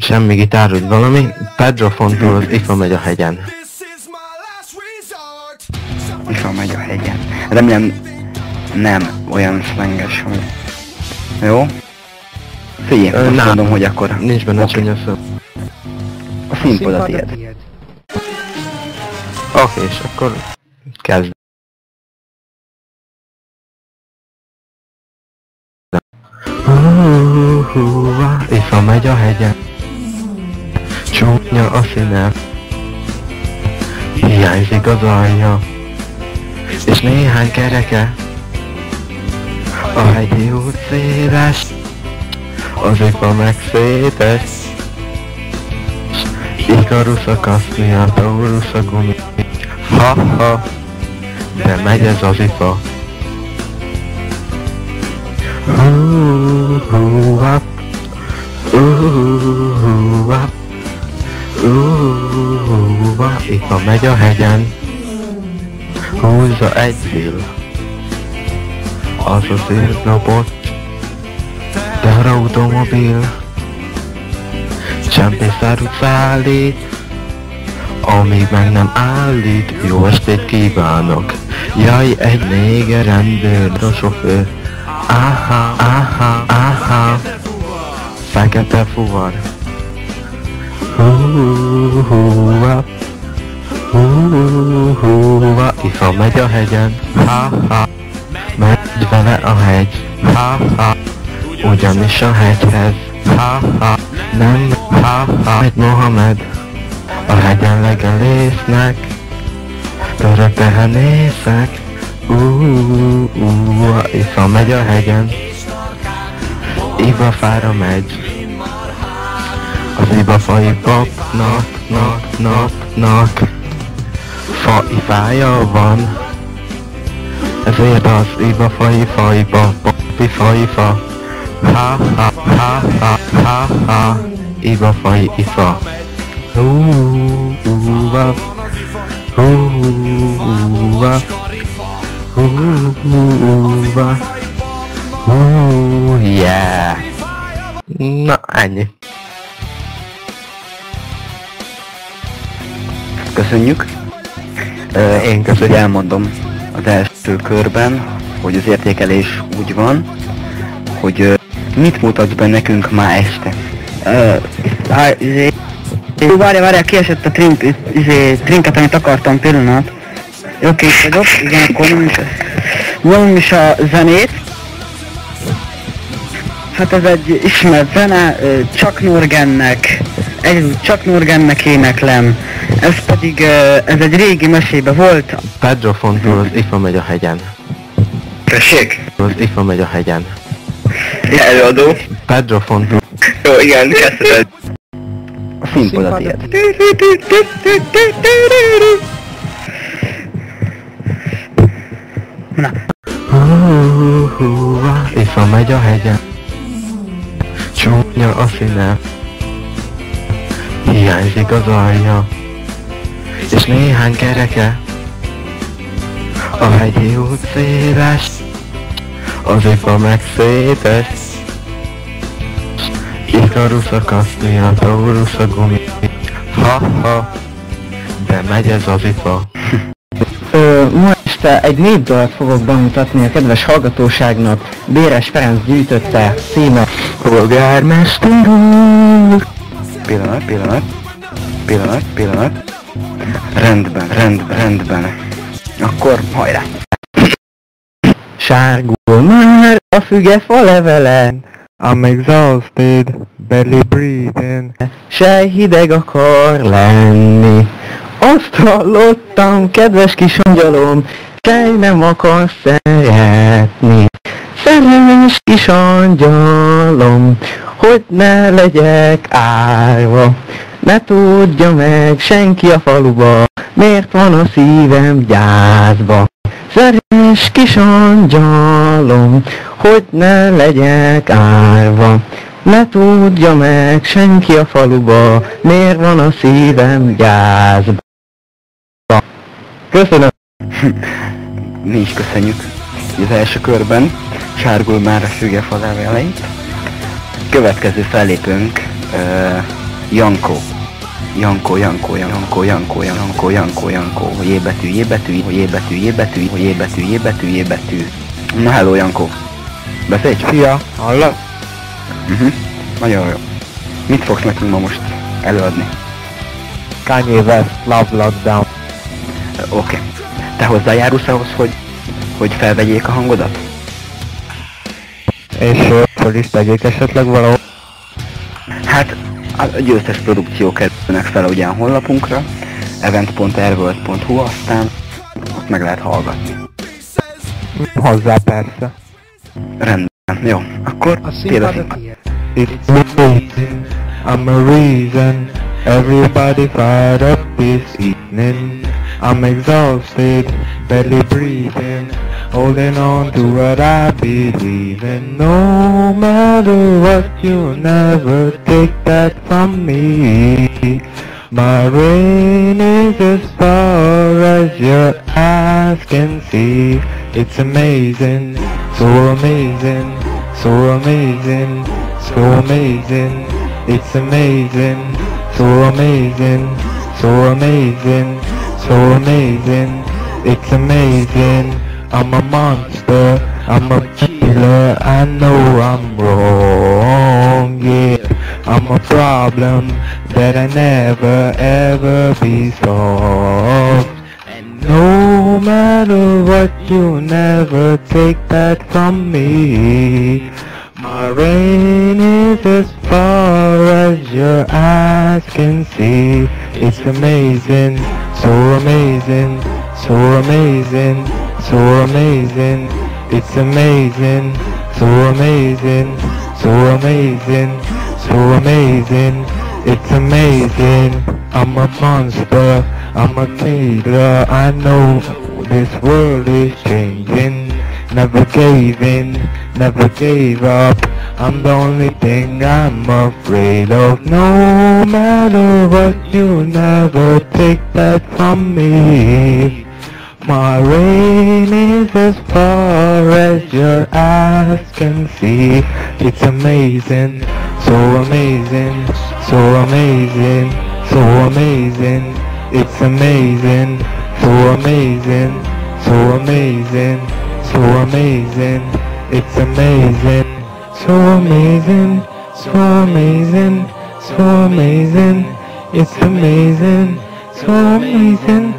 Semmi gitár, vagy valami. Pedro Fontól az IFA megy a hegyen. Ifa megy a hegyen. Remélem nem olyan szlenges, hogy... Jó? Figyelj, azt nem. mondom, hogy akkor Nincs benne Oké. csúnya szó. a színpad a tiéd. Oké, és akkor kezd. Húhúhúha, IFA megy a hegyen. Csúnya a színe. Hiányzik az alja. És néhány kereke. A hegyi út széles. Az IFA meg szétes. Ikarus a kaszni, a Taurus a gumi. Ha-ha, de megy ez az ifa. Ifa megy a hegyen. Húzza egy szél. Az az űrnapot. Terautomobil. Csempészárút szállít, amíg meg nem állít, jó estét kívánok. Jaj, egy néger rendőr, a sofőr. Áhá, áhá, áhá, fekete fuvar. Hú, hú, há. hú, hú, há. Ifa megy a hegyen, ha, megy vele a hegy, ha, ugyanis a hegyhez, ha, nem, ha, ha, megy Mohamed, a hegyen legelésznek, török tehenészek, ú, ú, Ifa megy a hegyen, Iva fára megy, az Iva fai papnak, nak, nak, nak, fa ifája van, ezért az Iva fai fajba, papi fai fa, ha, ha, ha, ha, ha, ha, Iva fai ifa. Hú, hú, va, hú, hú, va, hú, hú, va, hú, yeah. Na, ennyi. Köszönjük. Én köszönjük. elmondom az első körben, hogy az értékelés úgy van, hogy mit mutatsz be nekünk ma este. Izé, Jó, várja, várja, kiesett a trink, izé, trinket, amit akartam pillanat. Oké, itt vagyok, igen, akkor nyomjuk is, nyomjuk is a zenét. Hát ez egy ismert zene, Chuck Norgennek, egy Chuck Norgennek éneklem. Ez pedig, ez egy régi mesébe volt. Pedro Fontól az Ifa megy a hegyen. Tessék? Az Ifa megy a hegyen. Előadó. Pedro Fontól Jó, igen, kezdheted. A színpad a tiéd. Na, Hú-hú-hú-há, Ifa megy a hegyen. Csúnya a színe. Hiányzik az alja. És néhány kereke. A hegyi út széles. Az Ifa meg szétes. Ikarus a kaszni, a Taurus a gumi. Ha-ha, de megy ez az Ifa. Ö, ma este egy népdalt fogok bemutatni a kedves hallgatóságnak. Béres Ferenc gyűjtötte címe Polgármester úr! pillanat, pillanat. Pillanat, pillanat. Rendben, rendben, rendben. Akkor hajrá. Sárgul már a fügefa levele, I'm exhausted, barely breathing. sej hideg akar lenni. Azt hallottam, kedves kis angyalom, sej nem akar szeretni. Szerelmes kis angyalom, hogy ne legyek árva. Ne tudja meg senki a faluba, miért van a szívem gyászba. Szerelmes kis angyalom, hogy ne legyek árva. Ne tudja meg senki a faluba, miért van a szívem gyászba. Köszönöm. Mi is köszönjük. Az első körben sárgul már a fügefa leveleit. Következő fellépőnk Uh, Janko. Janko, Janko, Janko, Janko, Janko, Janko, Janko, J betű, J betű, J betű, J betű, J betű, J betű, J betű. Na hello Janko. Beszélj? Szia, hallod? Uh-huh. Nagyon jó. Mit fogsz nekünk ma most előadni? Kanye West, Love Lockdown. Oké. Okay. Te hozzájárulsz ahhoz, hogy, hogy felvegyék a hangodat? És föl is tegyék esetleg valahol. Hát a győztes produkciók kerülnek fel ugye a honlapunkra, event.airworld.hu, aztán ott meg lehet hallgatni. Hozzá persze. Rendben, jó. Akkor kérdezünk. It's amazing, I'm a reason Everybody fired up this evening I'm exhausted, barely breathing Holding on to what I believe in. No matter what, you'll never take that from me. My reign is as far as your eyes can see. It's amazing, so amazing, so amazing, so amazing. It's amazing, so amazing, so amazing, so amazing It's amazing, I'm a monster, I'm a killer. I know I'm wrong, yeah. I'm a problem that I never ever be solved And no matter what, you'll never take that from me. My reign is as far as your eyes can see. It's amazing, so amazing, so amazing, so amazing. It's amazing, so amazing, so amazing, so amazing. It's amazing. I'm a monster. I'm a killer. I know this world is changing. Never gave in, never gave up. I'm the only thing I'm afraid of. No matter what, you'll never take that from me. My reign is as far as your eyes can see. It's amazing, so amazing, so amazing, so amazing. It's amazing, so amazing, so amazing, so amazing. It's amazing, so amazing, so amazing, so amazing. It's amazing, so amazing,